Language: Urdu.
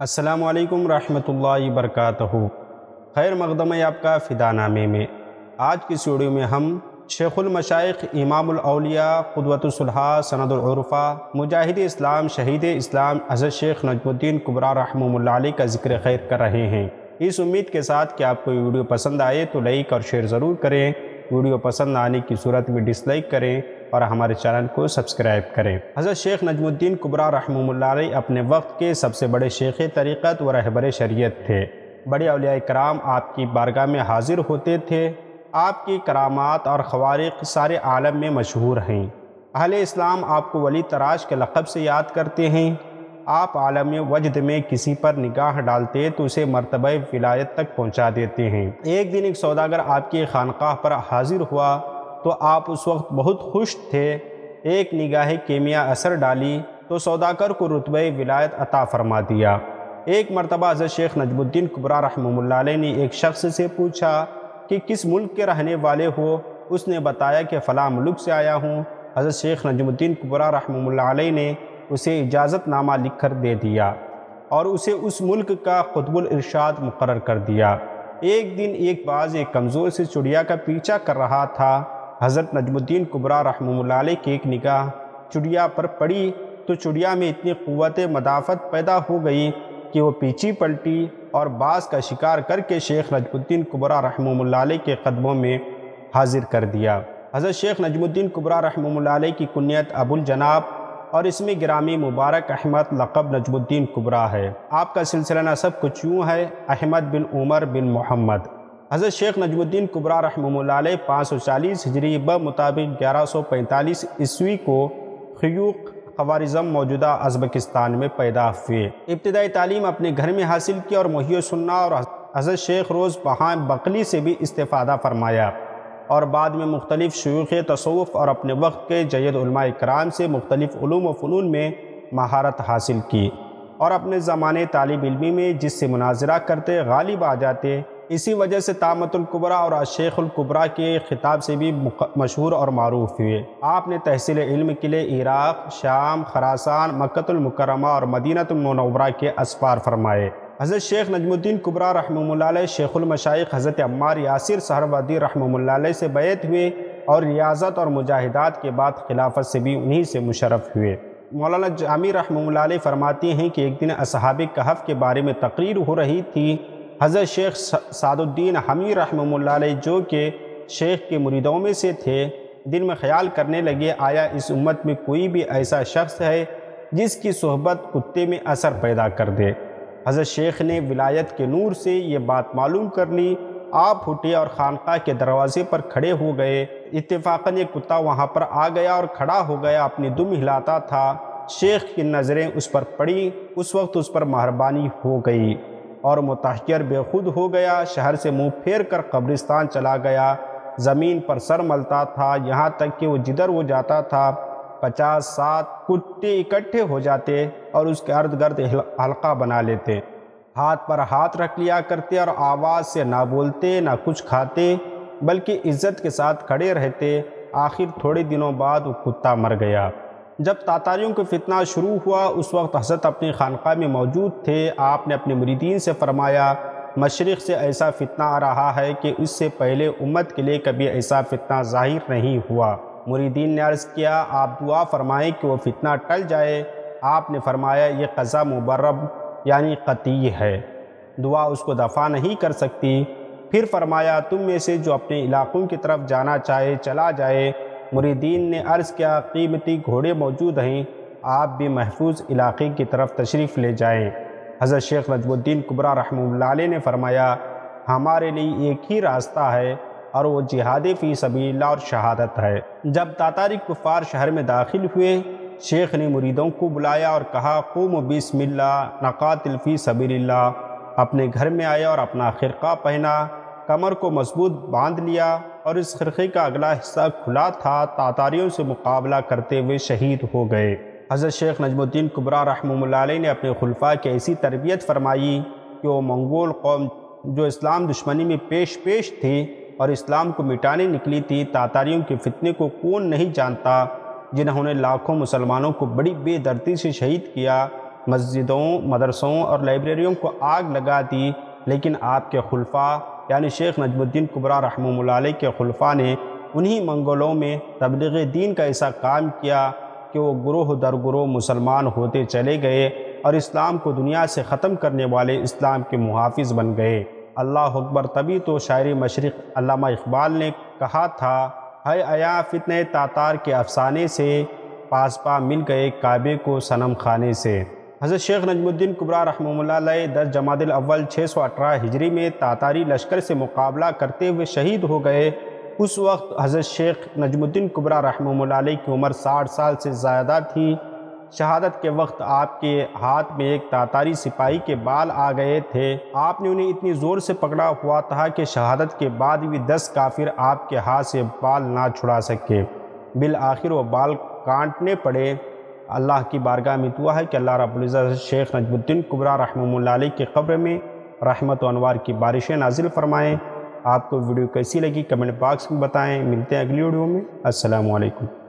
السلام علیکم ورحمۃ اللہ وبرکاتہ۔ خیر مقدم ہے آپ کا فدا نامے میں۔ آج کی ویڈیو میں ہم شیخ المشائق امام الاولیاء قدوۃ الصلحاء سند العرفہ مجاہد اسلام شہید اسلام حضرت شیخ نجم الدین کبرا رحمہ اللہ علیہ کا ذکر خیر کر رہے ہیں۔ اس امید کے ساتھ کہ آپ کو یہ ویڈیو پسند آئے تو لائک اور شیئر ضرور کریں۔ ویڈیو پسند آنے کی صورت میں ڈس لائک کریں۔ اور ہمارے چینل کو سبسکرائب کریں۔ حضرت شیخ نجم الدین کبرا رحمہ اللہ علیہ اپنے وقت کے سب سے بڑے شیخ طریقت و رہبر شریعت تھے۔ بڑے اولیاء کرام آپ کی بارگاہ میں حاضر ہوتے تھے۔ آپ کی کرامات اور خوارق سارے عالم میں مشہور ہیں۔ اہل اسلام آپ کو ولی تراش کے لقب سے یاد کرتے ہیں۔ آپ عالم وجد میں کسی پر نگاہ ڈالتے تو اسے مرتبہ ولایت تک پہنچا دیتے ہیں۔ ایک دن ایک سوداگر آپ کی خانقاہ پر حاضر ہوا۔ تو آپ اس وقت بہت خوش تھے۔ ایک نگاہ کیمیا اثر ڈالی تو سوداگر کو رتبہ ولایت عطا فرما دیا۔ ایک مرتبہ حضرت شیخ نجم الدین کبرا رحمہ اللہ علیہ نے ایک شخص سے پوچھا کہ کس ملک کے رہنے والے ہو؟ اس نے بتایا کہ فلاں ملک سے آیا ہوں۔ حضرت شیخ نجم الدین کبرا رحمہ اللہ علیہ نے اسے اجازت نامہ لکھ کر دے دیا اور اسے اس ملک کا قطب الارشاد مقرر کر دیا۔ ایک دن ایک باز ایک کمزور سے چڑیا کا پیچھا کر رہا تھا۔ حضرت نجم الدین کبرا رحمہ اللہ علیہ کی ایک نگاہ چڑیا پر پڑی تو چڑیا میں اتنی قوت مدافعت پیدا ہو گئی کہ وہ پیچھی پلٹی اور بعض کا شکار کر کے شیخ نجم الدین کبرا رحمہ اللہ علیہ کے قدموں میں حاضر کر دیا۔ حضرت شیخ نجم الدین کبرا رحمہ اللہ علیہ کی کنیت ابو الجناب اور اس میں گرامی مبارک احمد لقب نجم الدین کبرا ہے۔ آپ کا سلسلہ نصب کچھ یوں ہے۔ احمد بن عمر بن محمد۔ حضرت شیخ نجم الدین کبرا رحمہ اللہ علیہ پانچ سو چالیس ہجری بمطابق گیارہ سو پینتالیس عیسوی کو خیوق خوارزم موجودہ ازبکستان میں پیدا ہوئے۔ ابتدائی تعلیم اپنے گھر میں حاصل کی اور محی سننا اور حضرت شیخ روز بہاں بقلی سے بھی استفادہ فرمایا۔ اور بعد میں مختلف شیوخ تصوف اور اپنے وقت کے جید علماء اکرام سے مختلف علوم و فنون میں مہارت حاصل کی اور اپنے زمانے طالب علمی میں جس سے مناظرہ کرتے غالب آ جاتے اسی وجہ سے تامت القبرہ اور شیخ القبرہ کے خطاب سے بھی مشہور اور معروف ہوئے۔ آپ نے تحصیل علم کے لیے عراق، شام، خراسان مکت المکرمہ اور مدینہ المنورہ کے اسفار فرمائے۔ حضرت شیخ نجم الدین کبرہ رحمہ اللہ علیہ شیخ المشائق حضرت عمار یاسر سہروردی رحمہ اللہ علیہ سے بیعت ہوئے اور ریاضت اور مجاہدات کے بعد خلافت سے بھی انہی سے مشرف ہوئے۔ مولانا جامی رحمہ اللہ علیہ فرماتی ہیں کہ ایک دن اصحاب کہف کے بارے میں تقریر ہو رہی تھی۔ حضرت شیخ سعد الدین حمی رحمہ اللہ علیہ جو کہ شیخ کے مریدوں میں سے تھے، دل میں خیال کرنے لگے، آیا اس امت میں کوئی بھی ایسا شخص ہے جس کی صحبت کتے میں اثر پیدا کر دے۔ حضرت شیخ نے ولایت کے نور سے یہ بات معلوم کر لی، آپ پھوٹے اور خانقاہ کے دروازے پر کھڑے ہو گئے۔ اتفاقاً یہ کتا وہاں پر آ گیا اور کھڑا ہو گیا، اپنی دم ہلاتا تھا۔ شیخ کی نظریں اس پر پڑی، اس وقت اس پر مہربانی ہو گئی۔ اور متحیر بے خود ہو گیا، شہر سے منہ پھیر کر قبرستان چلا گیا۔ زمین پر سر ملتا تھا، یہاں تک کہ وہ جدھر وہ جاتا تھا، پچاس سات کتے اکٹھے ہو جاتے اور اس کے ارد گرد حلقہ بنا لیتے۔ ہاتھ پر ہاتھ رکھ لیا کرتے اور آواز سے نہ بولتے، نہ کچھ کھاتے، بلکہ عزت کے ساتھ کھڑے رہتے۔ آخر تھوڑے دنوں بعد وہ کتا مر گیا۔ جب تاتاریوں کو فتنہ شروع ہوا، اس وقت حضرت اپنی خانقاہ میں موجود تھے۔ آپ نے اپنے مریدین سے فرمایا، مشرق سے ایسا فتنہ آ رہا ہے کہ اس سے پہلے امت کے لیے کبھی ایسا فتنہ ظاہر نہیں ہوا۔ مریدین نے عرض کیا، آپ دعا فرمائیں کہ وہ فتنہ ٹل جائے۔ آپ نے فرمایا، یہ قضا مبرب یعنی قطعی ہے۔ دعا اس کو دفع نہیں کر سکتی۔ پھر فرمایا، تم میں سے جو اپنے علاقوں کی طرف جانا چاہے، چلا جائے۔ مریدین نے عرض کیا، قیمتی گھوڑے موجود ہیں، آپ بھی محفوظ علاقے کی طرف تشریف لے جائیں۔ حضرت شیخ نجم الدین کبرہ رحمہ اللہ علیہ نے فرمایا، ہمارے لیے ایک ہی راستہ ہے اور وہ جہاد فی سبیل اللہ اور شہادت ہے۔ جب تاتاری کفار شہر میں داخل ہوئے، شیخ نے مریدوں کو بلایا اور کہا قوم بسم اللہ، نقاتل فی سبیل اللہ، اپنے گھر میں آیا اور اپنا خرقہ پہنا۔ کمر کو مضبوط باندھ لیا اور اس خرقے کا اگلا حصہ کھلا تھا، تاتاریوں سے مقابلہ کرتے ہوئے شہید ہو گئے۔ حضرت شیخ نجم الدین کبرہ رحمہ اللہ علیہ نے اپنے خلفاء کی ایسی تربیت فرمائی کہ وہ منگول قوم جو اسلام دشمنی میں پیش پیش تھی اور اسلام کو مٹانے نکلی تھی، تاتاریوں کے فتنے کو کون نہیں جانتا، جنہوں نے لاکھوں مسلمانوں کو بڑی بے دردی سے شہید کیا، مسجدوں، مدرسوں اور لائبریریوں کو آگ لگا دی، لیکن آپ کے خلفاء یعنی شیخ نجم الدین قبرہ رحمہ اللہ علیہ کے خلفاء نے انہی منگولوں میں تبلیغ دین کا ایسا کام کیا کہ وہ گروہ در گروہ مسلمان ہوتے چلے گئے اور اسلام کو دنیا سے ختم کرنے والے اسلام کے محافظ بن گئے۔ اللہ اکبر، تبھی تو شاعری مشرق علامہ اقبال نے کہا تھا ہے ایا فتن تاتار کے افسانے سے پاس پا مل گئے کعبے کو صنم خانے سے۔ حضرت شیخ نجم الدین قبرہ رحمہ اللہ علیہ دس جماعت الاول چھ سو اٹھارہ ہجری میں تاتاری لشکر سے مقابلہ کرتے ہوئے شہید ہو گئے۔ اس وقت حضرت شیخ نجم الدین قبرہ رحمہ اللہ علیہ کی عمر ساٹھ سال سے زیادہ تھی۔ شہادت کے وقت آپ کے ہاتھ میں ایک تاتاری سپاہی کے بال آ گئے تھے۔ آپ نے انہیں اتنی زور سے پکڑا ہوا تھا کہ شہادت کے بعد بھی دس کافر آپ کے ہاتھ سے بال نہ چھڑا سکے۔ بالآخر وہ بال کانٹنے پڑے۔ اللہ کی بارگاہ میں دعا ہے کہ اللہ رب العزت شیخ نجم الدین قبرہ رحمہ اللہ علیہ کی قبر میں رحمت و انوار کی بارشیں نازل فرمائیں۔ آپ کو ویڈیو کیسی لگی کمنٹ باکس میں بتائیں۔ ملتے ہیں اگلی ویڈیو میں۔ السلام علیکم۔